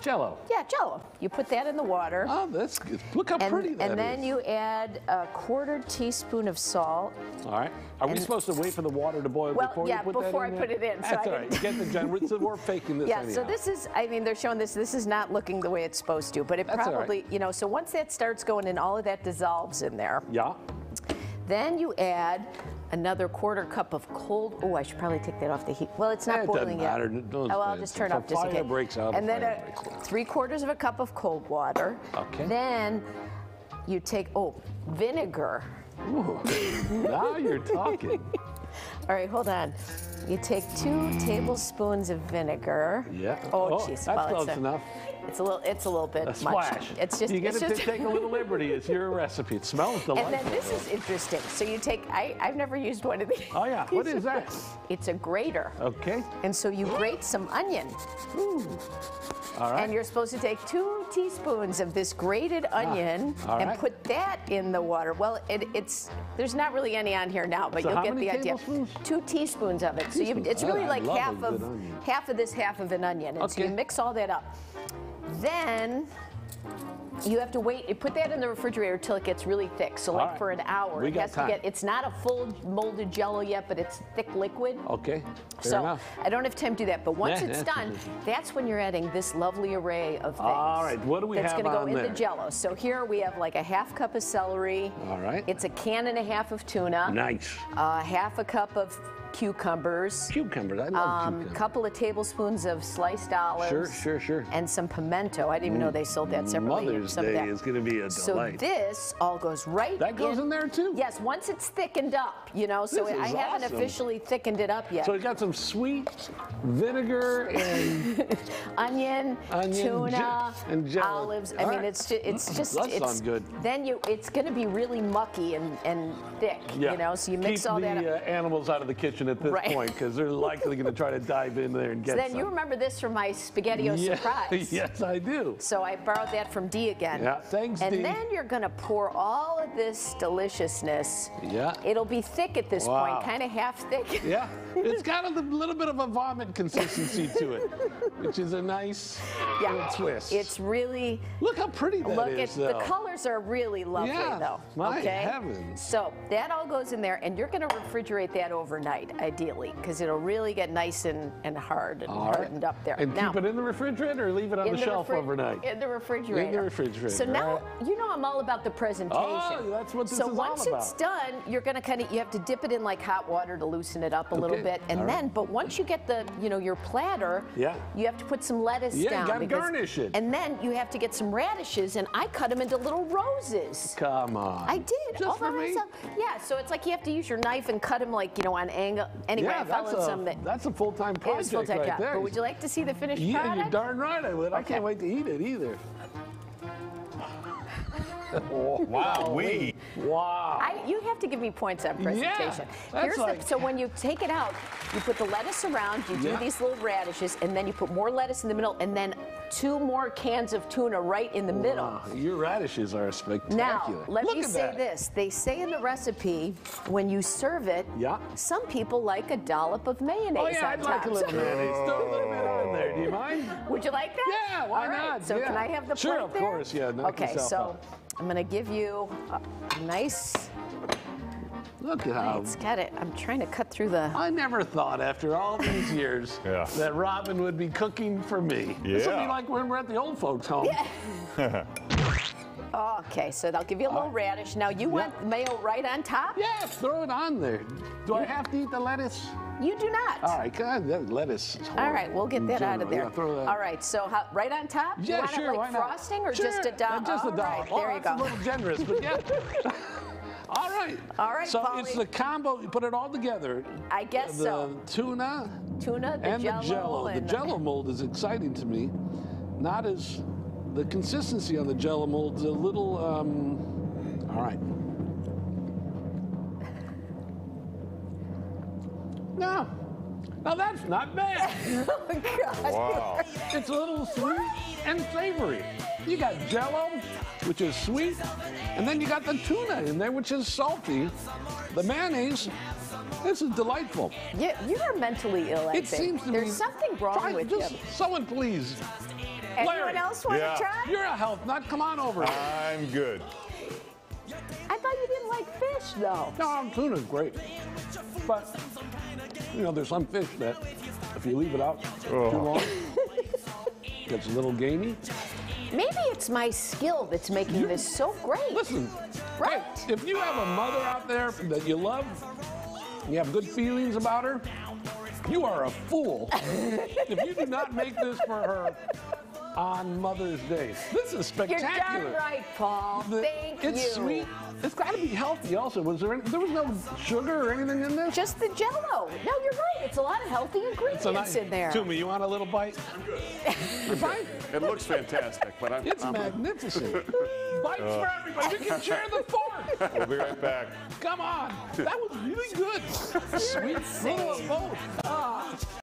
Jello. Yeah, Jello. You put that in the water. Oh, that's good. Look how and, pretty that and then is. you add a quarter teaspoon of salt. All right. Are we supposed to wait for the water to boil Well, before yeah, you put that before I there? put it in, so That's I all right. Get the so we're faking this Yeah, anyhow. so this is, I mean, they're showing this, this is not looking the way it's supposed to, but it That's all right. probably, you know, so once that starts going and all of that dissolves in there, Yeah. then you add another quarter cup of cold, oh, I should probably take that off the heat. Well, it's not boiling yet. matter. It doesn't- Oh, I'll just turn off a just fire case. breaks out, a And then a, three quarters of a cup of cold water. Okay. Then you take, oh, vinegar. Ooh, now you're talking. All right, hold on. You take two tablespoons of vinegar. Yeah. Oh, Oh, that's well, close it's a, enough. It's a little. It's a little bit A much. splash. It's just. you get to take a little liberty. It's your recipe. It smells And then this is interesting. So you take. I, I've never used one of these. Oh yeah. What is that? It's a grater. Okay. And so you grate some onion. All right. And you're supposed to take two teaspoons of this grated onion Ah, and right. put that in the water. Well, it, it's there's not really any on here now, but So you'll get the idea. Two teaspoons of it. So you, it's really like half of half of this, half of an onion. And so you mix all that up. Then you have to wait. You put that in the refrigerator till it gets really thick. So like right. for an hour. We it got has time. to get. It's not a full molded Jello yet, but it's thick liquid. Okay. Fair so enough. I don't have time to do that. But once Yeah, it's that's done, that's when you're adding this lovely array of things. All right, what do we that's have gonna go on in there? the Jello. So here we have like a half cup of celery. All right. It's a can and a half of tuna. Nice. A half a cup of cucumbers. Cucumbers. I love Um, cucumbers. couple of tablespoons of sliced olives. Sure, sure, sure. And some pimento. I didn't even know they sold that separately. Mother's Day is going to be a delight. So this all goes right That goes in there, too? Yes, once it's thickened up, you know. So I is haven't officially thickened it up yet. so we got some sweet vinegar and onion, Onion, tuna, and jello. olives. I mean, right. it's just, it's just, That it's, sounds good. Then you, it's going to be really mucky and, and thick, you know. So you mix Keep all the that. up. uh, animals out of the kitchen at this Right. point because they're likely going to try to dive in there and get so then some. you remember this from my spaghettio yeah. surprise. yes, I do. So I borrowed that from Dee again. Yeah, thanks, And Dee. then you're going to pour all of this deliciousness. Yeah. It'll be thick at this Wow. point, kind of half thick. Yeah, it's got a little bit of a vomit consistency to it, which is a nice little twist. It's really Look how pretty that is, look at the colors are really lovely Yeah, though. my okay? heavens. So that all goes in there, and you're going to refrigerate that overnight, ideally, because it'll really get nice and, and hard and All right. hardened up there. And now, keep it in the refrigerator or leave it on in the, shelf overnight. In the refrigerator. In the refrigerator, So now all you know I'm all about the presentation. Oh, that's what this so is all about. So once it's done, you're going to kind of you have to dip it in like hot water to loosen it up a little bit, and all then right. but once you get the you know your platter, Yeah. you have to put some lettuce Yeah, you down. gotta garnish it. And then you have to get some radishes, and I cut them into little roses. Come on. I did Just all for me? myself. Yeah, so it's like you have to use your knife and cut them like you know on angle. Anyway, yeah, I fell that's in a, some that that's a full-time project full-time right job. there. But would you like to see the finished yeah, product? you're darn right I would. I can't wait to eat it either. Wow, we. Wow. I, you have to give me points on presentation. that's Here's like- the, so when you take it out, you put the lettuce around, you do Yeah. these little radishes, and then you put more lettuce in the middle, and then two more cans of tuna right in the middle. Your radishes are spectacular. Now, let Look me say that. this. They say in the recipe, when you serve it, Yeah. some people like a dollop of mayonnaise Oh yeah, on I'd top. like a little mayonnaise. Throw a little bit on there. Do you mind? Would you like that? Yeah, why right, not? So Yeah. can I have the Sure, plate of there? course, yeah, knock Okay, so. I'm going to give you a, a nice. Look at how. It's got it. I'm trying to cut through the. I never thought after all these years Yeah. that Robin would be cooking for me. This would be like when we're at the old folks' home. Okay, so they'll give you a little radish. Now you want mayo right on top? Yeah, throw it on there. Do I have to eat the lettuce? You do not. All right, God, that lettuce horrible right, we'll get that out of there. Yeah. All right, so how, right on top? you Yeah, want sure. it like frosting or Sure, just a uh, dollop? Just a All dollop. right, oh, there you go. a little generous, but yeah. all right. All right, So it's the combo. You put it all together. I guess the so. tuna Tuna, the and jello, the jello. and the jello mold is exciting to me. Not as the consistency on the jello mold is a little. Um, all right. No. Now that's not bad. Oh, God. Wow. It's a little sweet and savory. You got jello, which is sweet, and then you got the tuna in there, which is salty. The mayonnaise, this is delightful. Yeah, you are mentally ill, I It think. seems to There's be. something wrong Try- with just you. Someone please Anyone else want Yeah. to try? You're a health nut. Come on over. here. I'm good. I thought you didn't like fish, though. No, tuna's great. But, you know, there's some fish that, if you leave it out too oh. long, gets a little gamey. Maybe it's my skill that's making this so great. Listen, Right. hey, if you have a mother out there that you love, you have good feelings about her, you are a fool if you do not make this for her on Mother's Day. This is spectacular. You're spectacular. darn right, Paul. The- Thank it's you. It's sweet. It's got to be healthy also. Was there any, there was no sugar or anything in this? Just the jello. No, you're right. It's a lot of healthy ingredients nice- in there. Tumi, you want a little bite? You're fine. It looks fantastic, but I'm, It's I'm magnificent. Bites for everybody. You can share the fork. we'll be right back. Come on. That was really good. Sweet little of both. Ah.